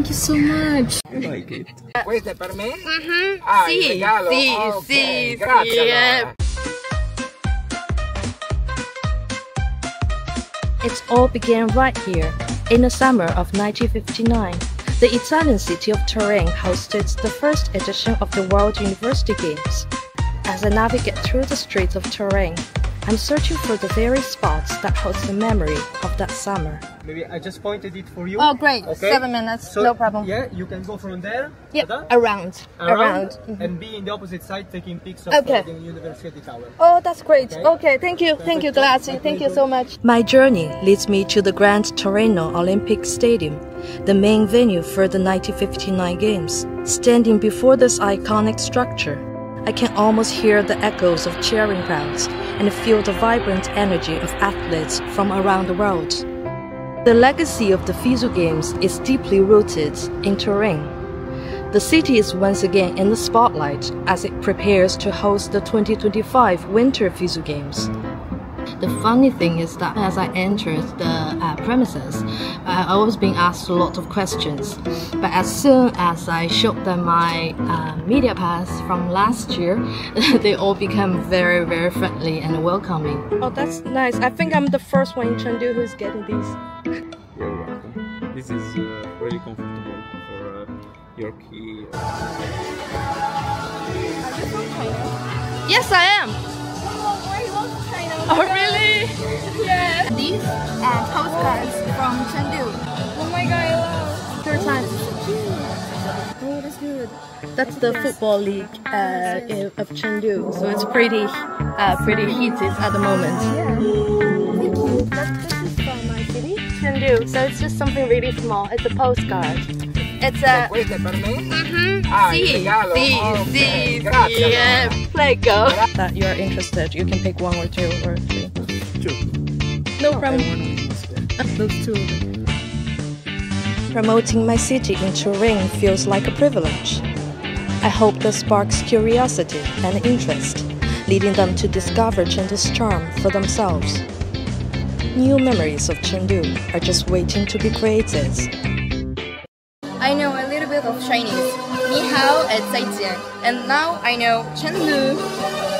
Thank you so much. You like it. Questo è per me? Mm-hmm. Ah, il sì, regalo? sì, Ok, sì, grazie sì, allora. It all began right here, in the summer of 1959. The Italian city of Turin hosted the first edition of the World University Games. As I navigate through the streets of Turin, I'm searching for the very spots that host the memory of that summer. Maybe I just pointed it for you. Oh, great. Okay. Seven minutes. So, no problem. Yeah, you can go from there. Yep, to that, around. Around. Mhm. and be in the opposite side taking pics of Okay. the University Tower. Oh, that's great. Okay. Okay, thank you. Thank you, Glassy. Thank you so much. My journey leads me to the Grand Torino Olympic Stadium, the main venue for the 1959 Games. Standing before this iconic structure, I can almost hear the echoes of cheering crowds and feel the vibrant energy of athletes from around the world. The legacy of the FISU Games is deeply rooted in Turin. The city is once again in the spotlight as it prepares to host the 2025 Winter FISU Games. The funny thing is that as I entered the uh, premises, uh, I was being asked a lot of questions. But as soon as I showed them my uh, media pass from last year, they all became very, very friendly and welcoming. Oh, that's nice. I think I'm the first one in Chengdu who's getting these. You're welcome. This is uh, really comfortable for uh, your key. Are you from China? Yes, I am. Oh, really? Yeah. These are postcards from Chengdu. Oh my god, I love. Third time. Oh, that's good. That's the football league uh, of Chengdu, so it's pretty, uh, pretty heated at the moment. Yeah. Thank you. That's, this is from my city, Chengdu. So it's just something really small. It's a postcard. It's a. Questo è per me? Mhm. Ah, il Sì, regalo? sì, Ok, sì, sì, yeah. allora. Lego. That you're interested, you can pick one or two or three. No problem. Ah, those two. Promoting my city in Turin feels like a privilege. I hope this sparks curiosity and interest, leading them to discover Chengdu's charm for themselves. New memories of Chengdu are just waiting to be created. I know a little bit of Chinese, ni hao and zaijian, and now I know Chengdu.